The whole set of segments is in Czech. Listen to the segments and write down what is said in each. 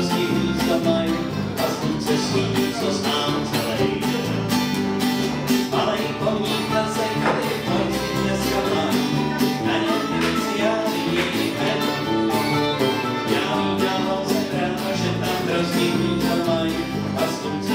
hnízda mají a slunce svítí, co znám celý den. Ale i pomník na sekali, konci dneska mají, na. Já vítával jsem ráno, že tam prostě hnízda mají a slunce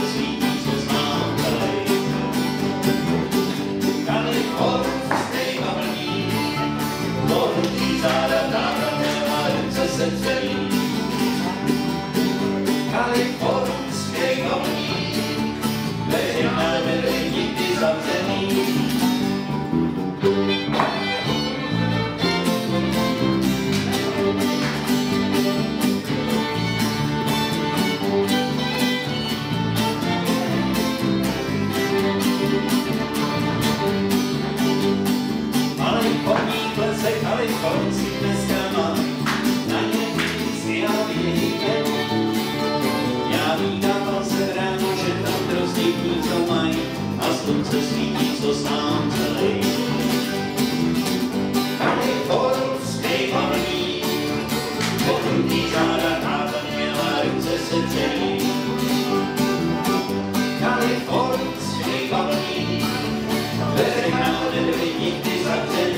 slunce svítí, co znám celý. Kalifornský pavlík, pokrutý záda, táta měla ruce se nikdy zavřený.